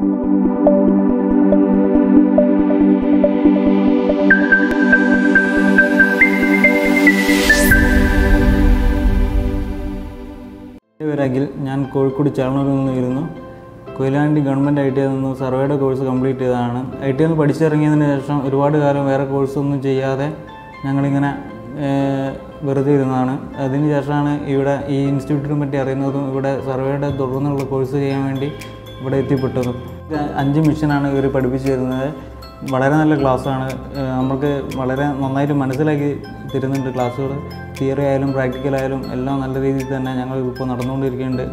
എന്റെ ഞാൻ കോഴിക്കോട് ചേർന്നൂരിൽ നിന്നിരുന്നു കൊയിലാണ്ടി ഗവൺമെന്റ് ഐ ടി നിന്ന് സർവേയുടെ കോഴ്സ് കംപ്ലീറ്റ് ചെയ്തതാണ്. ഐ ടി നിന്ന് പഠിച്ചിറങ്ങിയതിന് ശേഷം ഒരുപാട് കാലം വേറെ കോഴ്സൊന്നും ചെയ്യാതെ ഞങ്ങളിങ്ങനെ വെറുതെ ഇരുന്നതാണ്. അതിന് ശേഷമാണ് ഇവിടെ ഈ ഇൻസ്റ്റിറ്റ്യൂട്ടിനെ പറ്റി അറിയുന്നതും ഇവിടെ സർവേയുടെ തുടർന്നുള്ള കോഴ്സ് ചെയ്യാൻ വേണ്ടി ഇവിടെ എത്തിപ്പെട്ടതും. അഞ്ച് മിഷനാണ് ഇവർ പഠിപ്പിച്ചു തരുന്നത്. വളരെ നല്ല ക്ലാസ്സാണ്. നമുക്ക് വളരെ നന്നായിട്ട് മനസ്സിലാക്കി തരുന്നുണ്ട് ക്ലാസ്സുകൾ തിയറി ആയാലും പ്രാക്ടിക്കൽ ആയാലും എല്ലാം നല്ല രീതിയിൽ തന്നെ ഞങ്ങൾ ഇപ്പോൾ നടന്നുകൊണ്ടിരിക്കുന്നുണ്ട്.